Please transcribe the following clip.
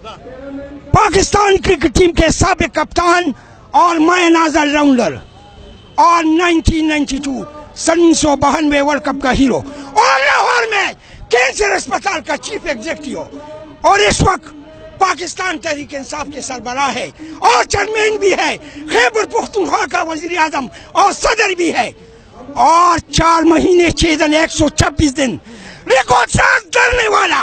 Pakistan cricket team के सबक कप्तान और मैं नाजर राउंडर और 1992 सन सौ बहानवे वर्ल्ड कप का हीरो। और लाहौर में कैंसर अस्पताल का चीफ एग्जीक्यूटिव और इस वक्त पाकिस्तान तहरीक इंसाफ के सरबराह है। और चेयरमैन भी है। खैबर पुख्तूनख्वा का वज़ीर आज़म और सदर भी है। और चार महीने छह दिन, एक सौ छब्बीस दिन रिकॉर्ड साथ करने वाला